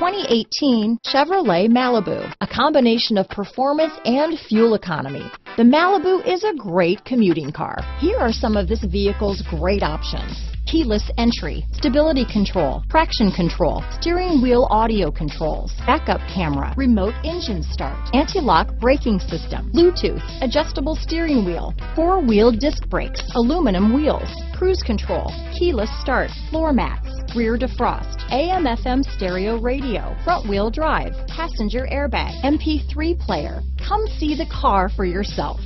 2018 Chevrolet Malibu, a combination of performance and fuel economy. The Malibu is a great commuting car. Here are some of this vehicle's great options. Keyless entry, stability control, traction control, steering wheel audio controls, backup camera, remote engine start, anti-lock braking system, Bluetooth, adjustable steering wheel, four-wheel disc brakes, aluminum wheels, cruise control, keyless start, floor mats, rear defrost, AM FM stereo radio, front wheel drive, passenger airbag, MP3 player. Come see the car for yourself.